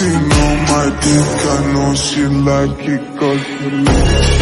Valentino, my dick, I know she like it cause you